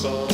song.